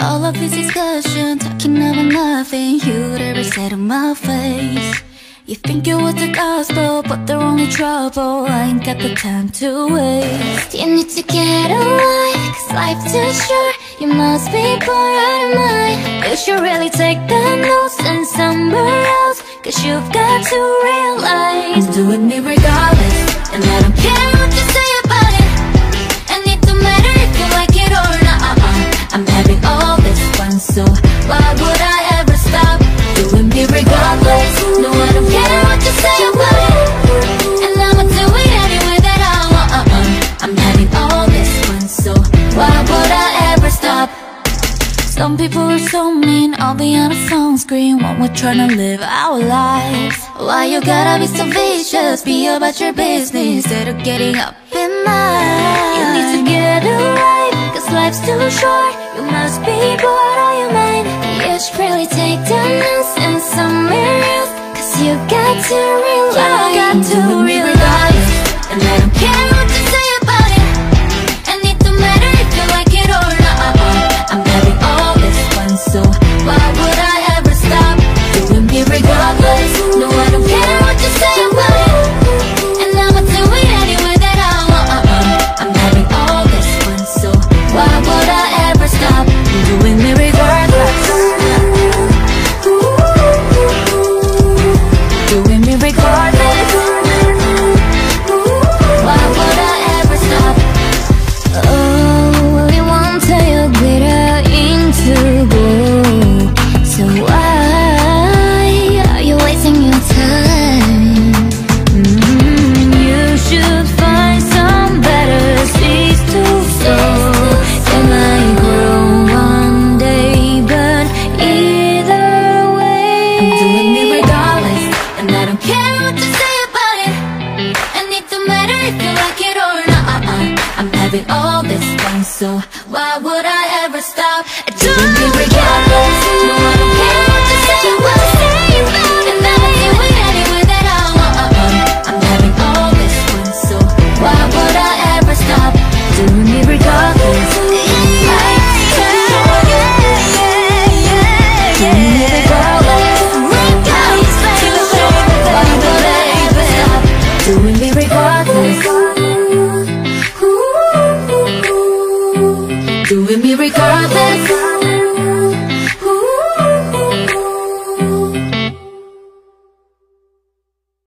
All of this discussion, talking about nothing you'd ever say to my face. You think it was the gospel, but they're only trouble. I ain't got the time to waste. You need to get away, cause life's too short. You must be bored out of mind. You should really take the notes and somewhere else. Cause you've got to realize Do Doing me regardless And I don't care some people are so mean, I'll be on a phone screen when we're trying to live our lives. Why you gotta be so vicious, be about your business instead of getting up in mine You need to get right, cause life's too short. You must be bored out your mind. You should really take the notes and somewhere else. Cause you got to realize. You got to having all this fun, so why would I ever stop? Doing me regardless doing me regardless.